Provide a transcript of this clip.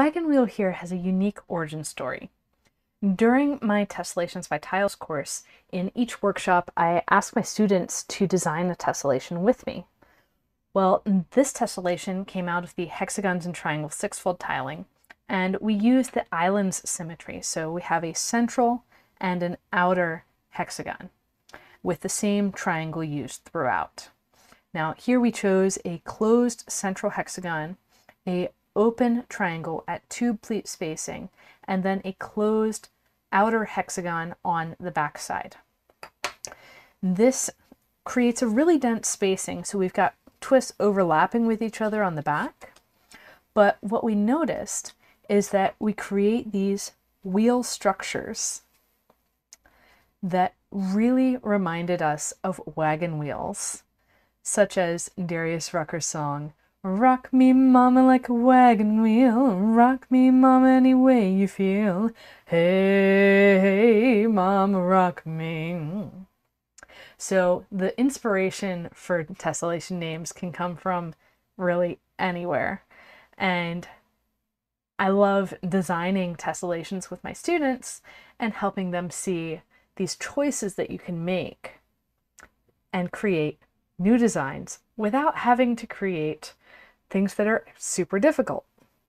wagon wheel here has a unique origin story. During my Tessellations by Tiles course, in each workshop, I ask my students to design a tessellation with me. Well, this tessellation came out of the hexagons and triangles six-fold tiling, and we use the island's symmetry. So we have a central and an outer hexagon with the same triangle used throughout. Now here we chose a closed central hexagon, a open triangle at two pleat spacing, and then a closed outer hexagon on the back side. This creates a really dense spacing, so we've got twists overlapping with each other on the back. But what we noticed is that we create these wheel structures that really reminded us of wagon wheels, such as Darius Rucker's song, Rock me, mama, like a wagon wheel. Rock me, mama, any way you feel. Hey, hey, mama, rock me. So the inspiration for tessellation names can come from really anywhere. And I love designing tessellations with my students and helping them see these choices that you can make and create new designs without having to create things that are super difficult.